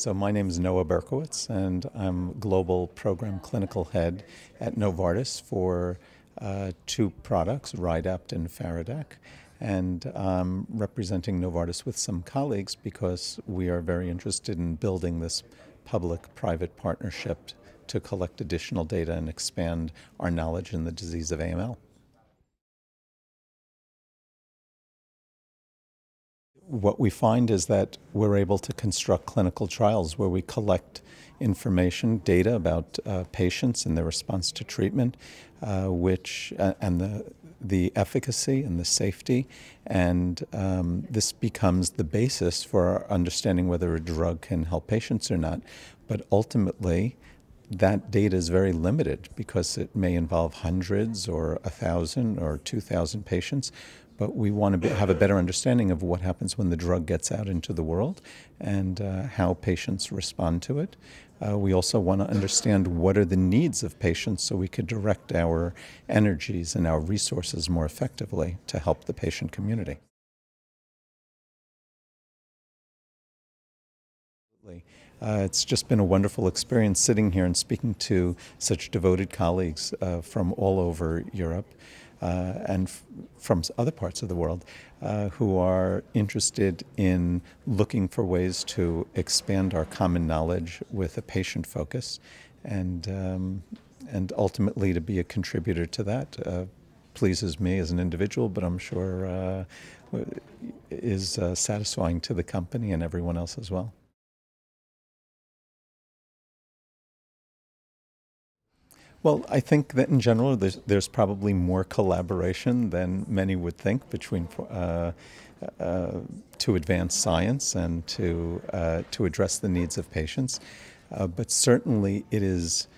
So, my name is Noah Berkowitz, and I'm Global Program Clinical Head at Novartis for uh, two products, Rydapt and Farydak. And I'm representing Novartis with some colleagues because we are very interested in building this public private partnership to collect additional data and expand our knowledge in the disease of AML. What we find is that we're able to construct clinical trials where we collect information, data about uh, patients and their response to treatment, uh, which uh, and the the efficacy and the safety, and um, this becomes the basis for our understanding whether a drug can help patients or not. But ultimately, that data is very limited because it may involve hundreds or a thousand or two thousand patients but we want to be, have a better understanding of what happens when the drug gets out into the world and uh, how patients respond to it. Uh, we also want to understand what are the needs of patients so we could direct our energies and our resources more effectively to help the patient community. Uh, it's just been a wonderful experience sitting here and speaking to such devoted colleagues uh, from all over Europe uh, and from other parts of the world uh, who are interested in looking for ways to expand our common knowledge with a patient focus and, um, and ultimately to be a contributor to that. Uh, pleases me as an individual, but I'm sure uh, is satisfying to the company and everyone else as well. Well, I think that in general, there's, there's probably more collaboration than many would think between uh, uh, to advance science and to uh, to address the needs of patients. Uh, but certainly, it is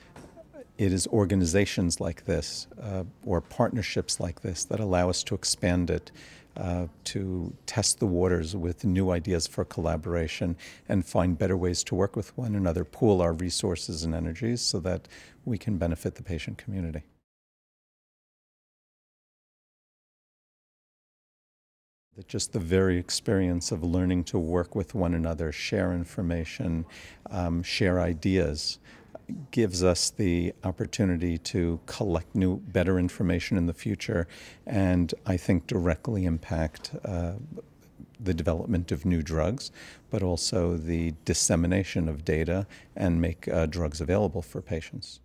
it is organizations like this uh, or partnerships like this that allow us to expand it uh, to test the waters with new ideas for collaboration and find better ways to work with one another, pool our resources and energies so that we can benefit the patient community. That just the very experience of learning to work with one another, share information, um, share ideas, gives us the opportunity to collect new, better information in the future, and I think directly impact uh, the development of new drugs, but also the dissemination of data and make uh, drugs available for patients.